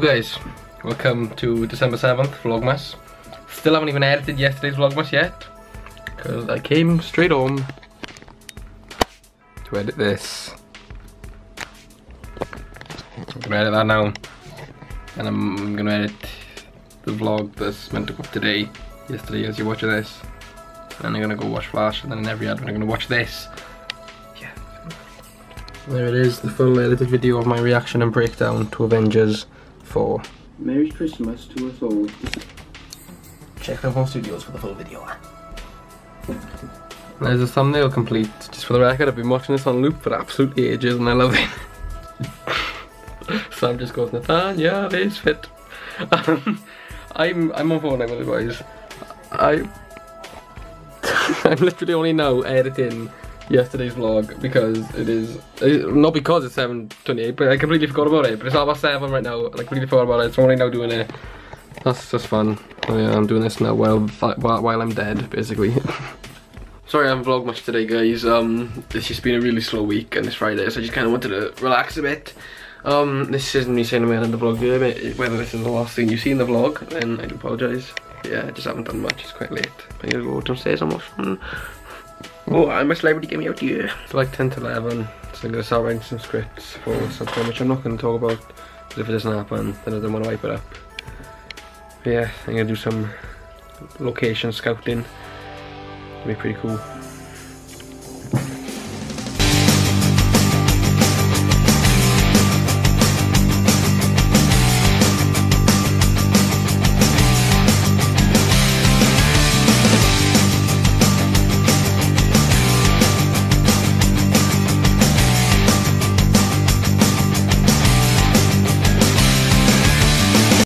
guys, welcome to December 7th Vlogmas. Still haven't even edited yesterday's Vlogmas yet, because I came straight home to edit this. I'm gonna edit that now, and I'm gonna edit the vlog that's meant to go up today, yesterday as you're watching this. And I'm gonna go watch Flash, and then in every ad I'm gonna watch this. Yeah. There it is, the full edited video of my reaction and breakdown to Avengers 4. Merry Christmas to us all. Check the home studios for the full video. There's a thumbnail complete. Just for the record, I've been watching this on loop for absolutely ages and I love it. Sam just goes, Nathania, this fit. Um, I'm I'm on phone now, boys. I I'm literally only now editing yesterday's vlog because it is uh, not because it's 7:28, but I completely forgot about it. But it's almost seven right now. I completely forgot about it. So I'm only now doing it. That's just fun. Oh, yeah, I'm doing this now while while, I'm dead, basically. Sorry I haven't vlogged much today guys, um, it's just been a really slow week and it's Friday so I just kind of wanted to relax a bit. Um, this isn't me saying I'm in the vlog here, whether this is the last thing you see in the vlog, then I do apologise. Yeah, I just haven't done much, it's quite late. I'm gonna go downstairs and watch. Oh, I must celebrity get me out here. It's like 10 to 11, so I'm gonna start writing some scripts for something which I'm not gonna talk about, because if it doesn't happen, then I don't wanna wipe it up. But yeah, I'm gonna do some location scouting. It'll be pretty cool.